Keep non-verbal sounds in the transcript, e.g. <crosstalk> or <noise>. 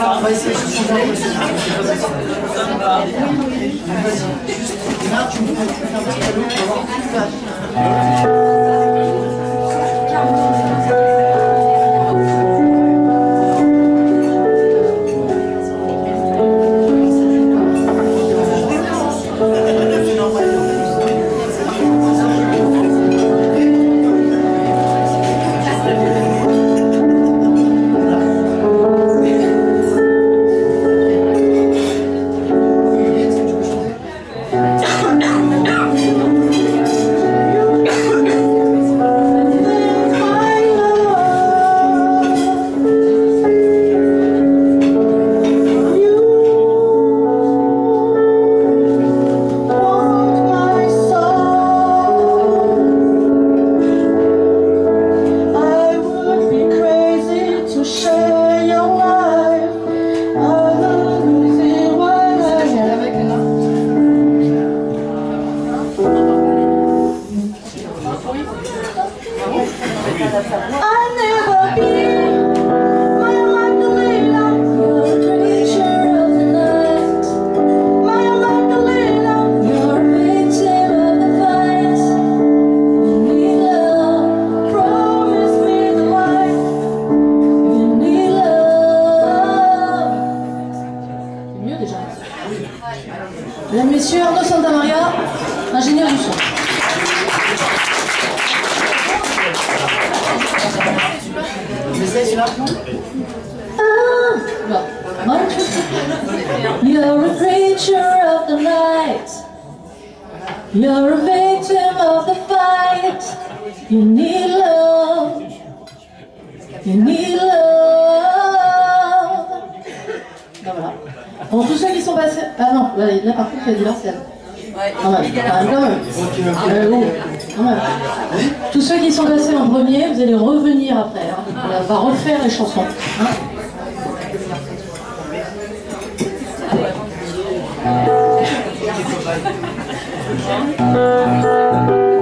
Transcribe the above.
On va essayer de changer. Vas-y, juste, là, tu me fais un petit cadeau pour Messieurs, Arnaud Santamaria, ingénieur du son. Ah. You're a creature of the night. You're a victim of the fight. You need love. You need love. Bon, tous ceux qui sont passés. Ah non, là, là, par contre, il y a du quand même. Euh, bon. Tous ceux qui sont passés en premier, vous allez revenir après. hein. On va refaire les chansons. hein. Thank <laughs>